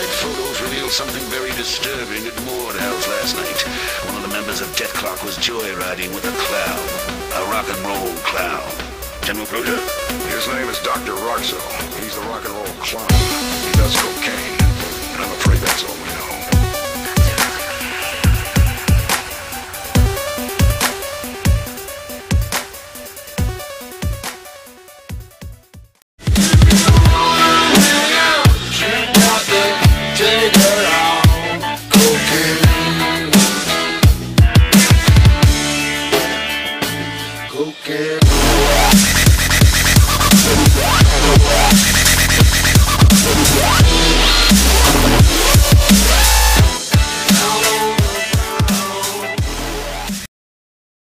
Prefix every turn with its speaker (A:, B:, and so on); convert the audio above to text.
A: satellite photos revealed something very disturbing at Mordhaus last night. One of the members of Dethklok was joyriding with a clown. A rock and roll clown. General Crozier?
B: His name is Dr. Rockso. He's the rock and roll clown. He does cocaine.
A: Cocaine.